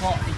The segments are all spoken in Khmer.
ក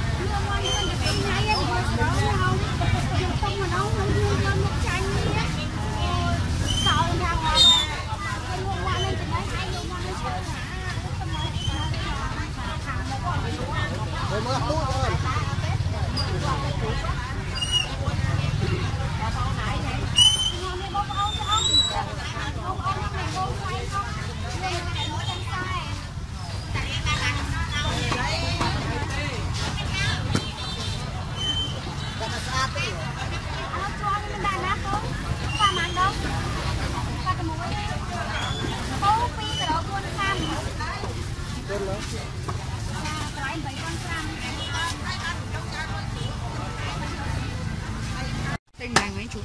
ទៅលើចាត្រៃ3ខាំ ទិញឡើងវិញជូ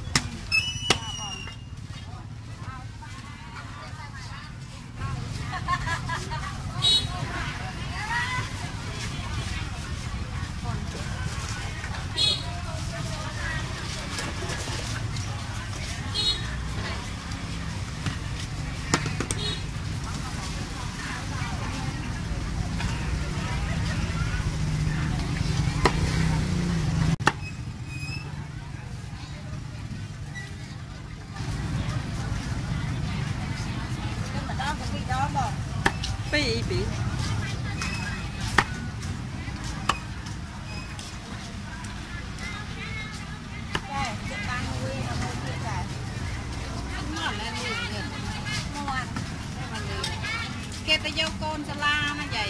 ពីពី ចាចិត្តបានមួយមួយទៀតចា មកឡើងនេះងើ មួយ គេ ទៅយកកូនសាលាណាយាយ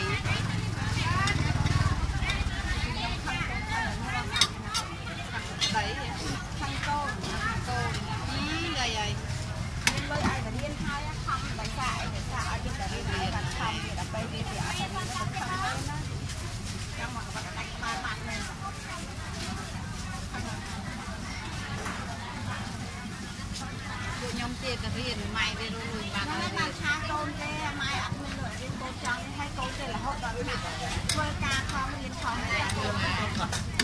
ដៃខាងកូនខាងកូនអីយាយយាយមានលុយឲ្យតែរៀនហើយខំបើសាឯកសារឲ្យយើងតែរៀនហើយបានខំវាដល់ពេលវាវាអត់តែរៀនមិនខំទេណាចាំមកបាត់ដាច់ក្បាលបាត់មែនពួកខ្ញុំទៀតទៅរៀនម៉ែវារួយបានខ្ញុំហើយបានឆាកូនទេ ចង់ឲ្យកូនទេរហូតដល់នេះធ្វើការខំរៀនខំតែខ្ញុំខំដើម្បីកូនឲ្យកូនរៀន